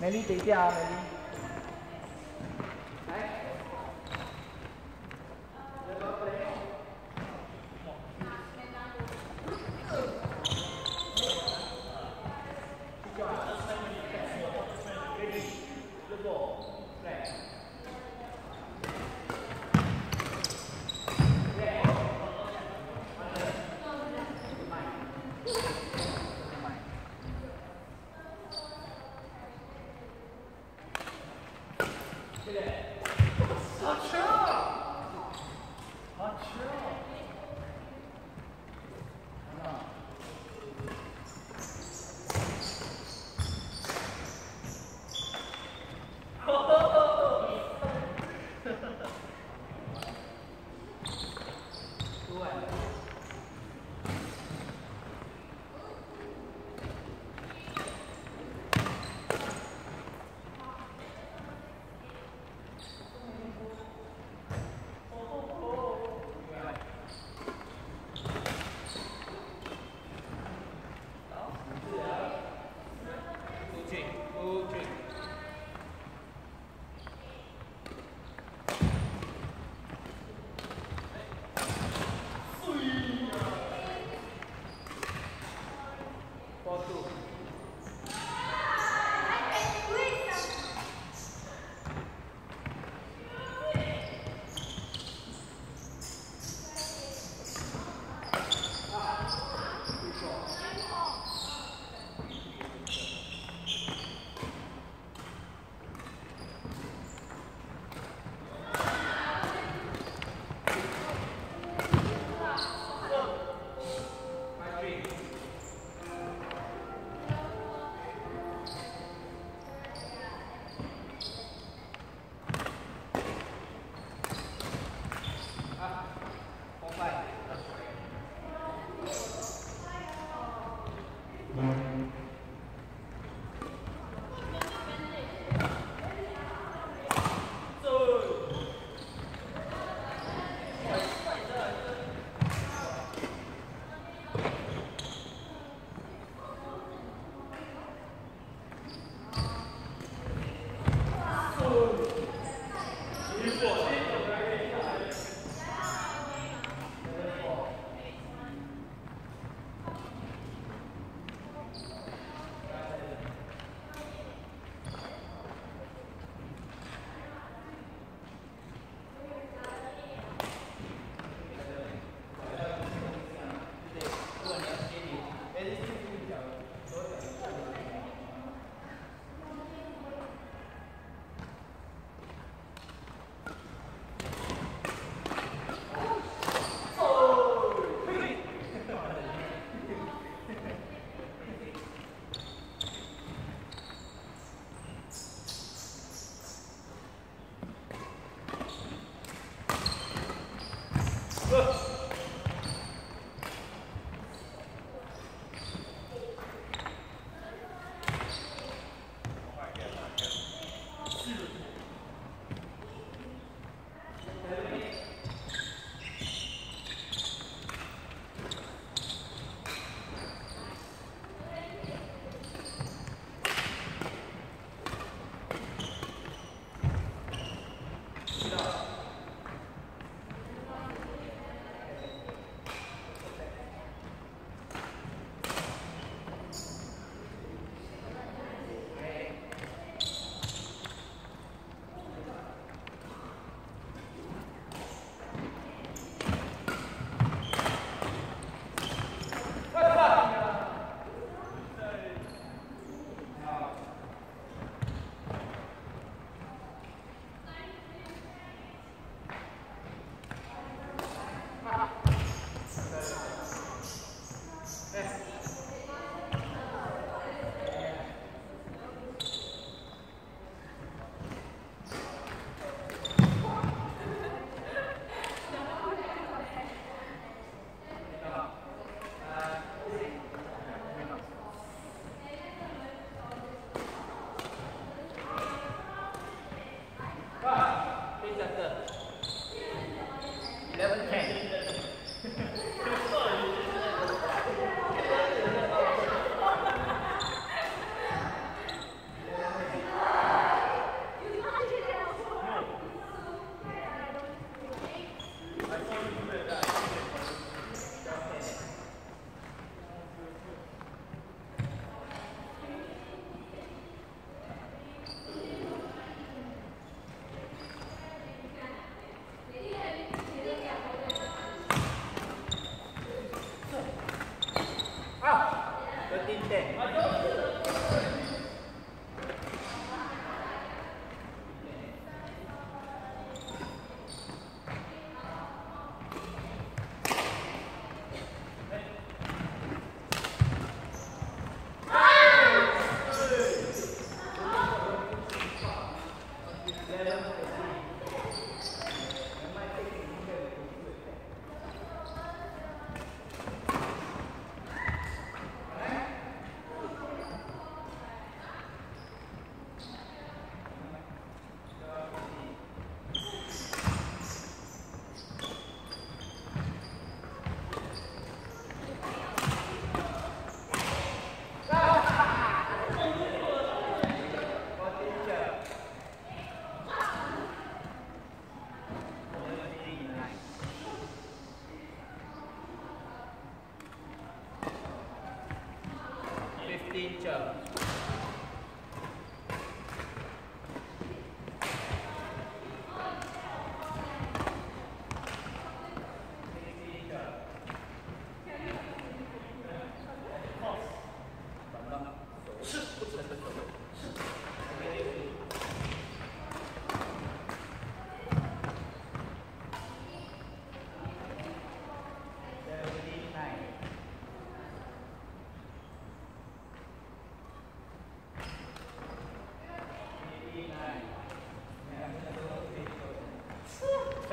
美丽，等一下啊，美丽。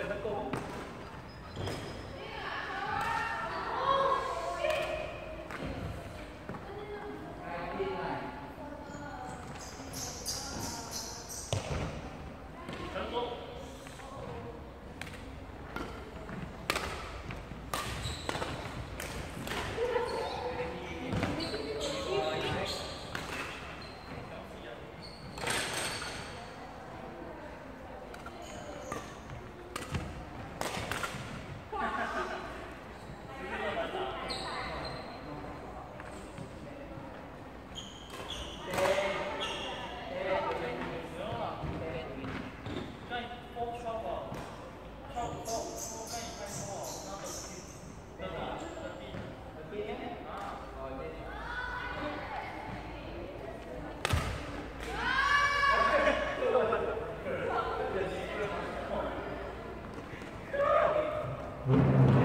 da tá Covid. Mm-hmm.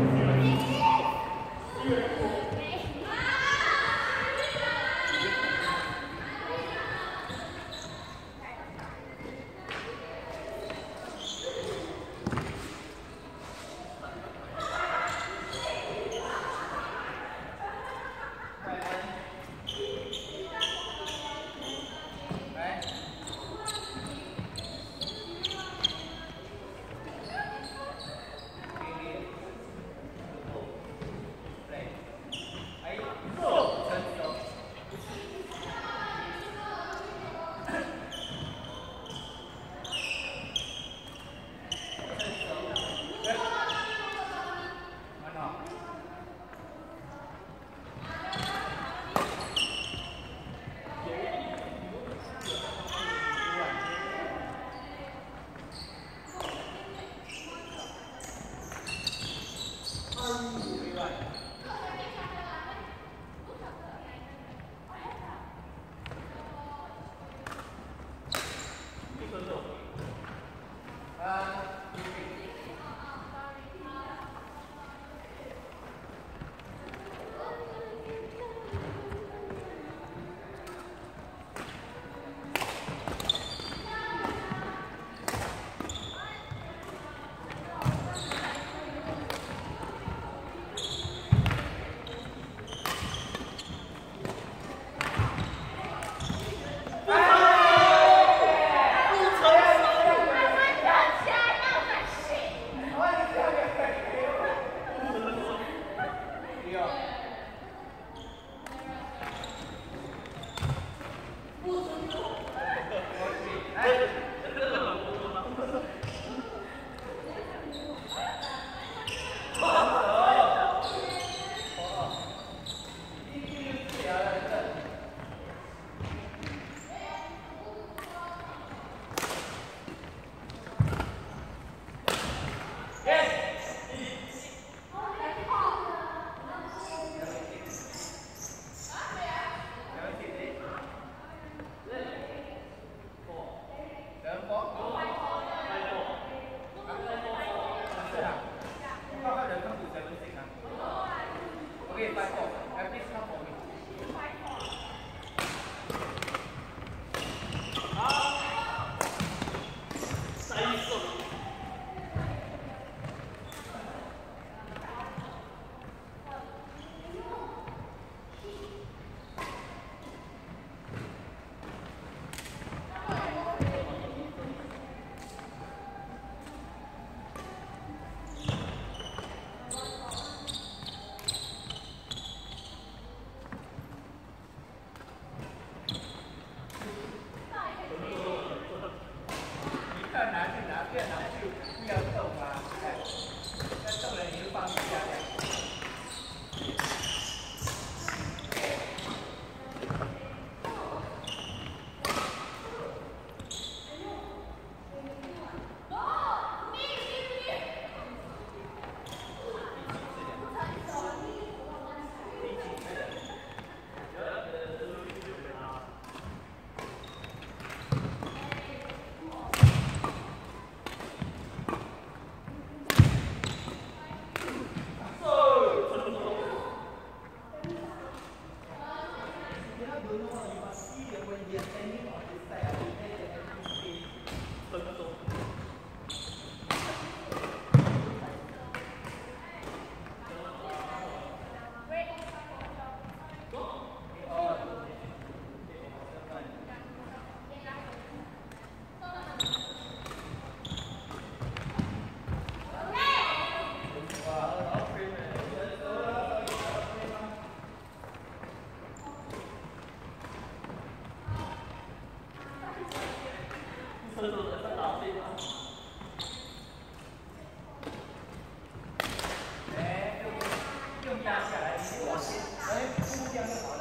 拿下来，我先来出两个。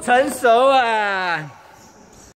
成熟啊。